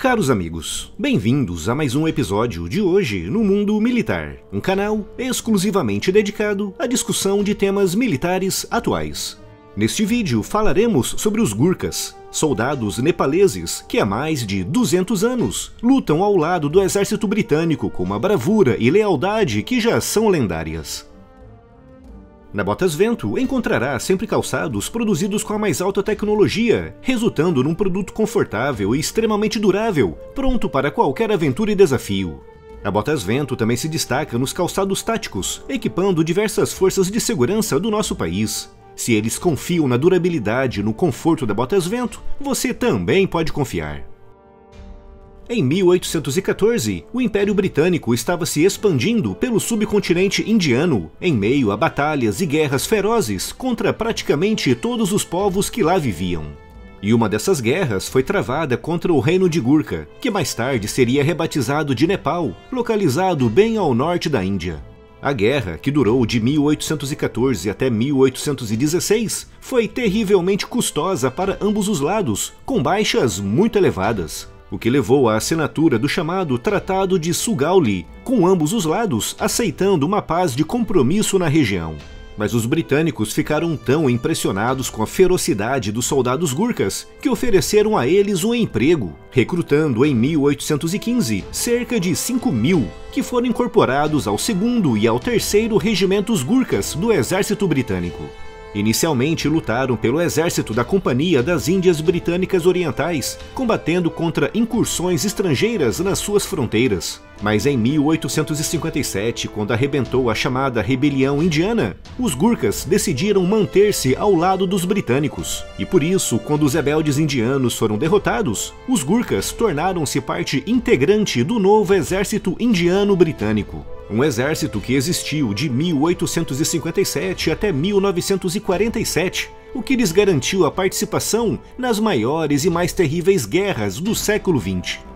Caros amigos, bem-vindos a mais um episódio de Hoje no Mundo Militar, um canal exclusivamente dedicado à discussão de temas militares atuais. Neste vídeo falaremos sobre os Gurkhas, soldados nepaleses que há mais de 200 anos lutam ao lado do exército britânico com uma bravura e lealdade que já são lendárias. Na Botas Vento encontrará sempre calçados produzidos com a mais alta tecnologia, resultando num produto confortável e extremamente durável, pronto para qualquer aventura e desafio. A Botas Vento também se destaca nos calçados táticos, equipando diversas forças de segurança do nosso país. Se eles confiam na durabilidade e no conforto da Botas Vento, você também pode confiar. Em 1814, o Império Britânico estava se expandindo pelo subcontinente indiano, em meio a batalhas e guerras ferozes contra praticamente todos os povos que lá viviam. E uma dessas guerras foi travada contra o Reino de Gurkha, que mais tarde seria rebatizado de Nepal, localizado bem ao norte da Índia. A guerra, que durou de 1814 até 1816, foi terrivelmente custosa para ambos os lados, com baixas muito elevadas o que levou à assinatura do chamado Tratado de Sugauli, com ambos os lados aceitando uma paz de compromisso na região. Mas os britânicos ficaram tão impressionados com a ferocidade dos soldados gurkhas que ofereceram a eles um emprego, recrutando em 1815 cerca de 5 mil, que foram incorporados ao 2 e ao 3 Regimentos Gurkhas do Exército Britânico. Inicialmente lutaram pelo exército da Companhia das Índias Britânicas Orientais, combatendo contra incursões estrangeiras nas suas fronteiras. Mas em 1857, quando arrebentou a chamada Rebelião Indiana, os Gurkhas decidiram manter-se ao lado dos britânicos. E por isso, quando os rebeldes indianos foram derrotados, os Gurkhas tornaram-se parte integrante do novo exército indiano britânico um exército que existiu de 1857 até 1947, o que lhes garantiu a participação nas maiores e mais terríveis guerras do século XX.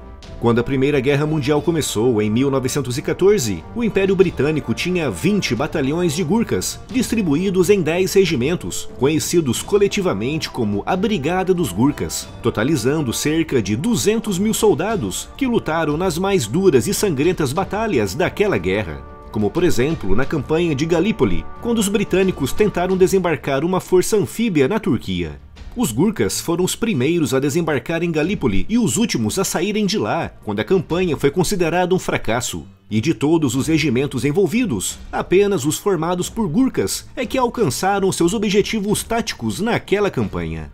Quando a Primeira Guerra Mundial começou, em 1914, o Império Britânico tinha 20 batalhões de Gurkhas, distribuídos em 10 regimentos, conhecidos coletivamente como a Brigada dos Gurkhas, totalizando cerca de 200 mil soldados que lutaram nas mais duras e sangrentas batalhas daquela guerra como por exemplo na campanha de Galípoli, quando os britânicos tentaram desembarcar uma força anfíbia na Turquia. Os Gurkhas foram os primeiros a desembarcar em Galípoli e os últimos a saírem de lá, quando a campanha foi considerada um fracasso. E de todos os regimentos envolvidos, apenas os formados por Gurkhas é que alcançaram seus objetivos táticos naquela campanha.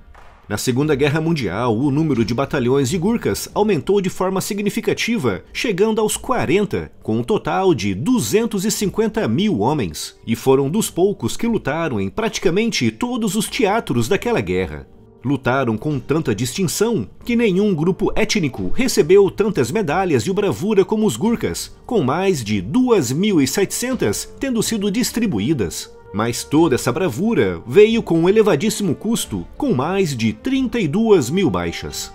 Na Segunda Guerra Mundial, o número de batalhões de Gurkhas aumentou de forma significativa, chegando aos 40, com um total de 250 mil homens, e foram dos poucos que lutaram em praticamente todos os teatros daquela guerra. Lutaram com tanta distinção que nenhum grupo étnico recebeu tantas medalhas de bravura como os Gurkhas, com mais de 2.700 tendo sido distribuídas. Mas toda essa bravura veio com um elevadíssimo custo, com mais de 32 mil baixas.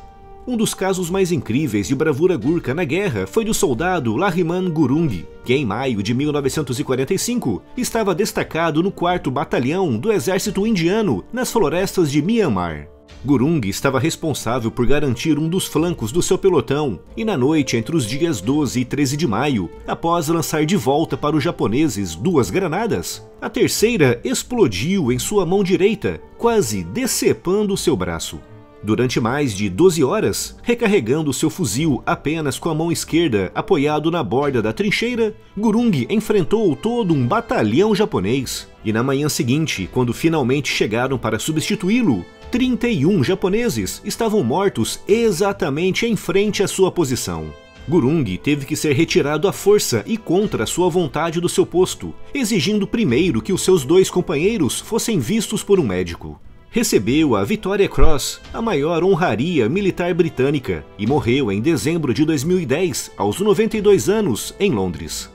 Um dos casos mais incríveis de bravura gurkha na guerra foi do soldado Lahriman Gurung, que em maio de 1945 estava destacado no 4 Batalhão do Exército Indiano nas florestas de Myanmar. Gurung estava responsável por garantir um dos flancos do seu pelotão, e na noite entre os dias 12 e 13 de maio, após lançar de volta para os japoneses duas granadas, a terceira explodiu em sua mão direita, quase decepando seu braço. Durante mais de 12 horas, recarregando seu fuzil apenas com a mão esquerda apoiado na borda da trincheira, Gurung enfrentou todo um batalhão japonês. E na manhã seguinte, quando finalmente chegaram para substituí-lo, 31 japoneses estavam mortos exatamente em frente à sua posição. Gurung teve que ser retirado à força e contra sua vontade do seu posto, exigindo primeiro que os seus dois companheiros fossem vistos por um médico. Recebeu a Victoria Cross, a maior honraria militar britânica, e morreu em dezembro de 2010, aos 92 anos, em Londres.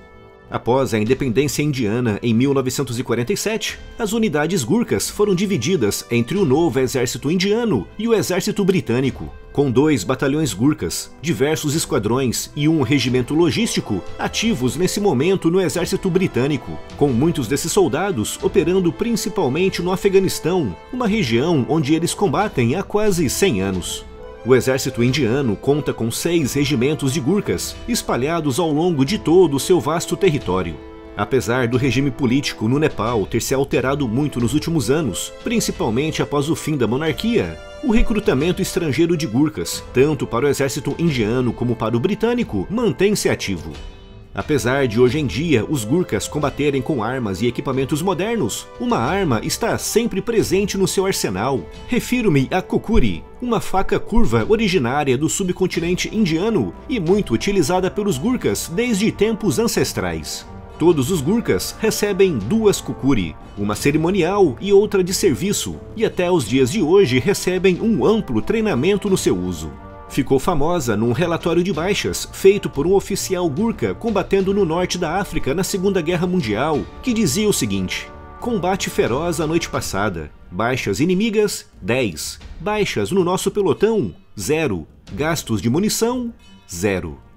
Após a independência indiana em 1947, as unidades gurkhas foram divididas entre o novo exército indiano e o exército britânico, com dois batalhões gurkhas, diversos esquadrões e um regimento logístico ativos nesse momento no exército britânico, com muitos desses soldados operando principalmente no Afeganistão, uma região onde eles combatem há quase 100 anos. O exército indiano conta com seis regimentos de Gurkhas, espalhados ao longo de todo o seu vasto território. Apesar do regime político no Nepal ter se alterado muito nos últimos anos, principalmente após o fim da monarquia, o recrutamento estrangeiro de Gurkhas, tanto para o exército indiano como para o britânico, mantém-se ativo. Apesar de hoje em dia os Gurkhas combaterem com armas e equipamentos modernos, uma arma está sempre presente no seu arsenal. Refiro-me a Kukuri, uma faca curva originária do subcontinente indiano e muito utilizada pelos Gurkhas desde tempos ancestrais. Todos os Gurkhas recebem duas Kukuri, uma cerimonial e outra de serviço, e até os dias de hoje recebem um amplo treinamento no seu uso ficou famosa num relatório de baixas feito por um oficial Gurkha combatendo no norte da África na Segunda Guerra Mundial, que dizia o seguinte: Combate feroz a noite passada. Baixas inimigas, 10. Baixas no nosso pelotão, 0. Gastos de munição, 0.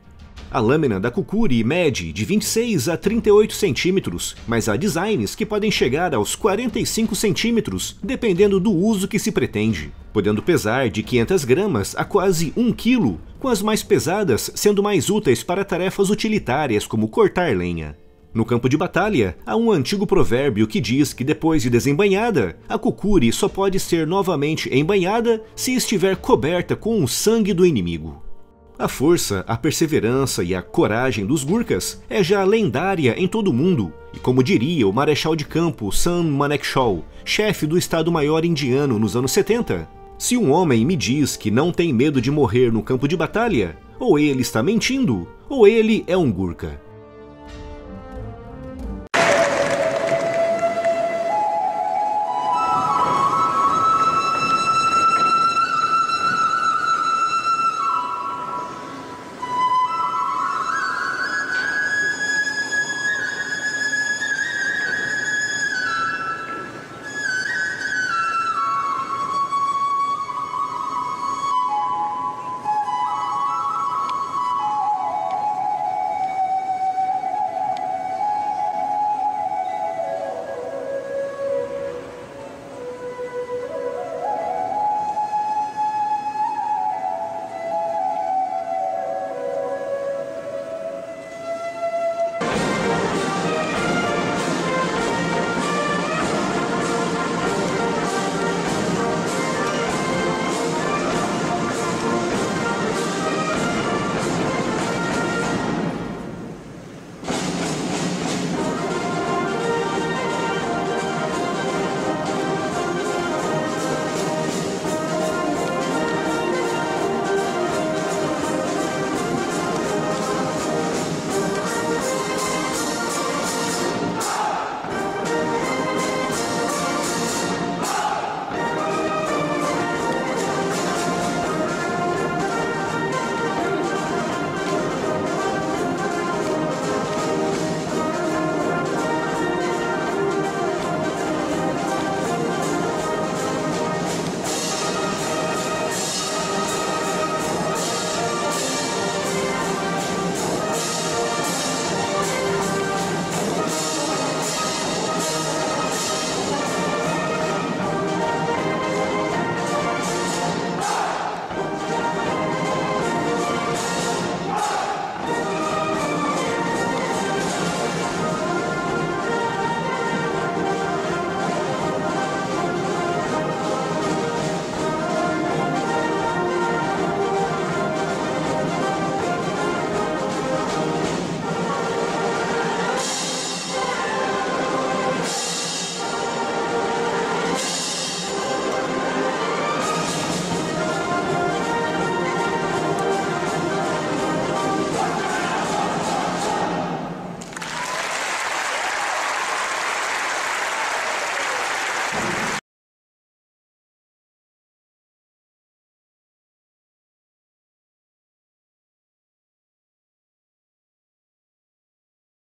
A lâmina da Kukuri mede de 26 a 38 centímetros, mas há designs que podem chegar aos 45 centímetros, dependendo do uso que se pretende, podendo pesar de 500 gramas a quase 1 quilo, com as mais pesadas sendo mais úteis para tarefas utilitárias como cortar lenha. No campo de batalha, há um antigo provérbio que diz que depois de desembanhada, a Kukuri só pode ser novamente embanhada se estiver coberta com o sangue do inimigo. A força, a perseverança e a coragem dos Gurkhas é já lendária em todo o mundo, e como diria o marechal de campo Sam Manekshaw, chefe do Estado-Maior indiano nos anos 70, se um homem me diz que não tem medo de morrer no campo de batalha, ou ele está mentindo, ou ele é um Gurkha.